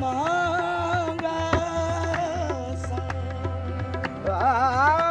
ਮੰਗਾ ਸਾ।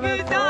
Have you?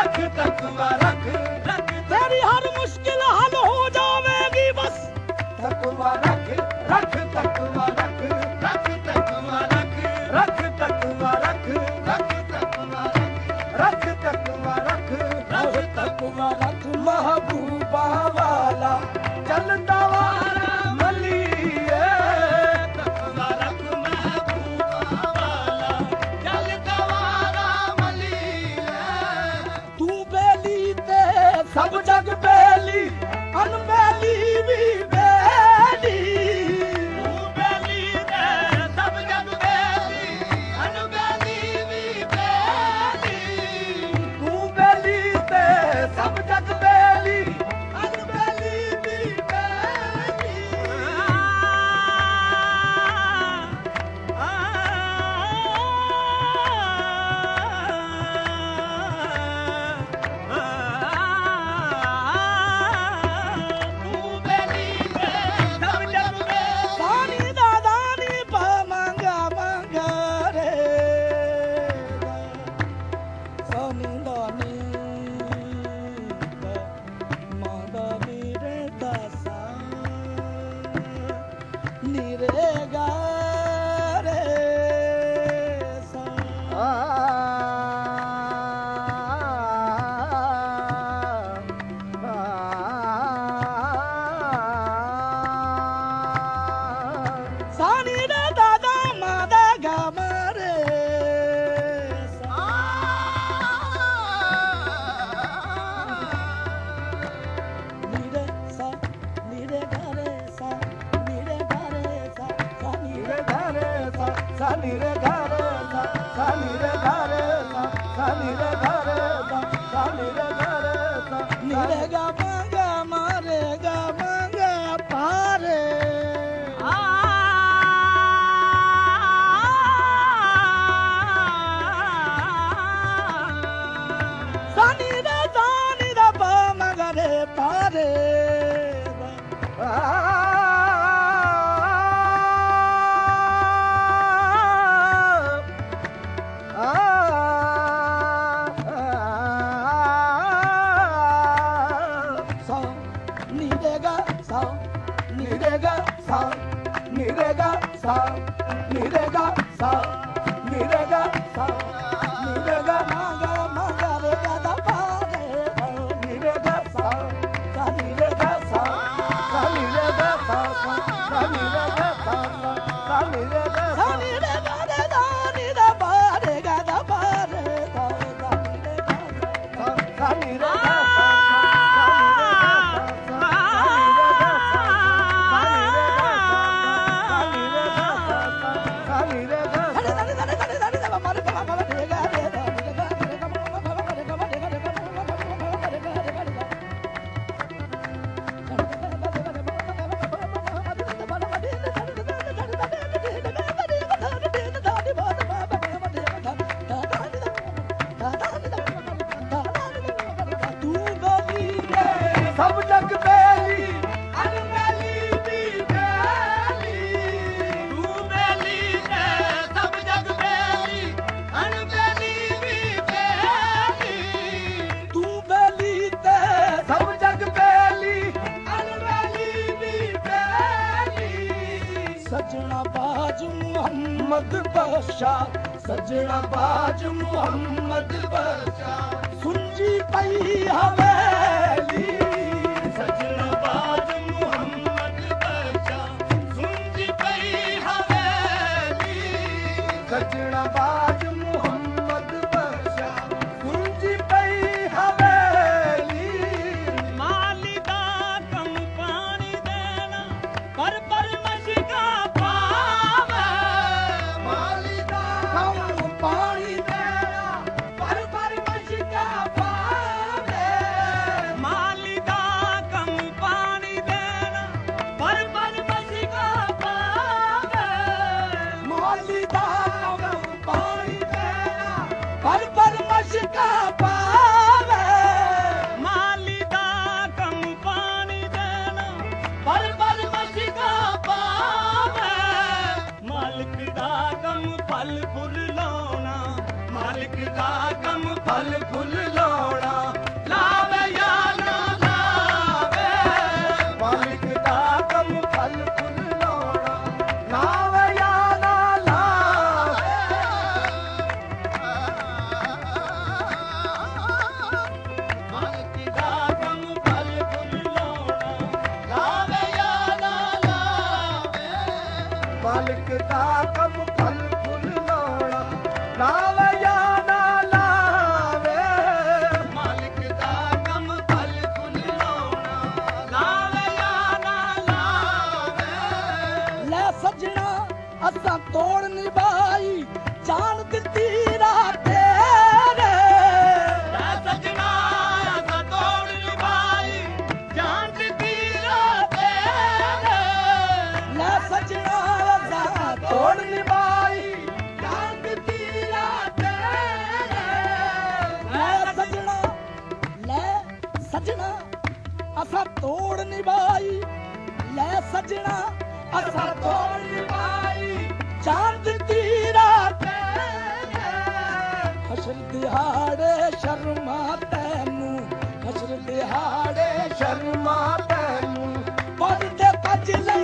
ਰੱਖ ਤਕਵਾ ਰੱਖ ਰੱਖ ਤੇਰੀ ਹਰ ਮੁਸ਼ਕਿਲ ਹੱਲ ਹੋ ਜਾਵੇਗੀ ਬਸ। ਤਕਵਾ ਰੱਖ। রে গা ਸਜਣਾ ਬਾਜ ਮੁਹੰਮਦ ਬਖਸ਼ਾ ਸਜਣਾ ਬਾਜ ਮੁਹੰਮਦ ਬਖਸ਼ਾ। ਸੁੰਜੀ ਪਈ ਹਵੇ up ਸ਼ਰਮਾ ਤੈਨੂੰ ਹਸ਼ਰ ਦਿਹਾੜੇ ਸ਼ਰਮਾ ਤੈਨੂੰ। ਪਦ ਤੇ ਭੱਜ ਲੈ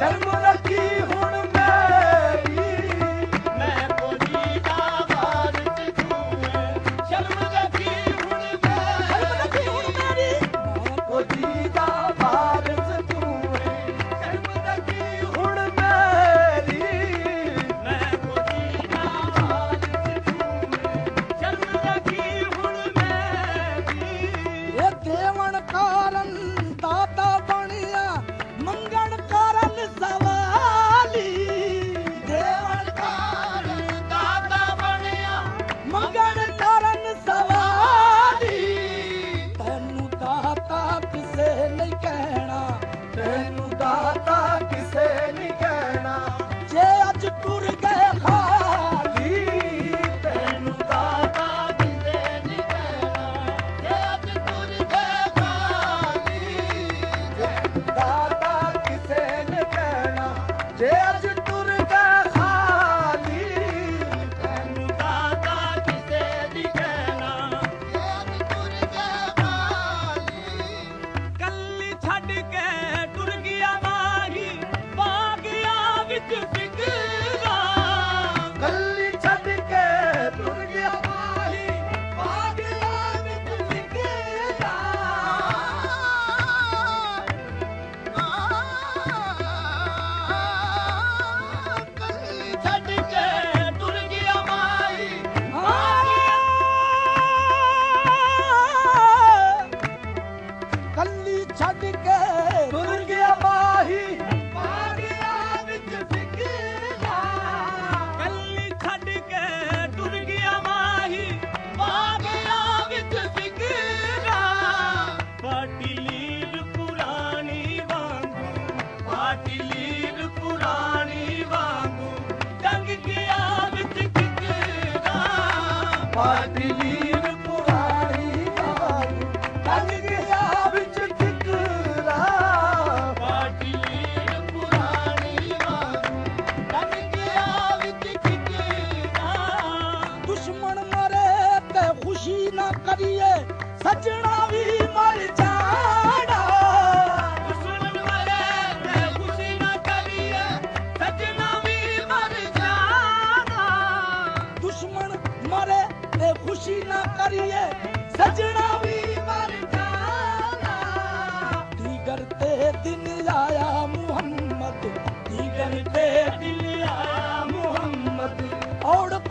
잘못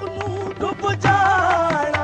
ਨੂੰ ਡੁੱਬ ਜਾਣਾ।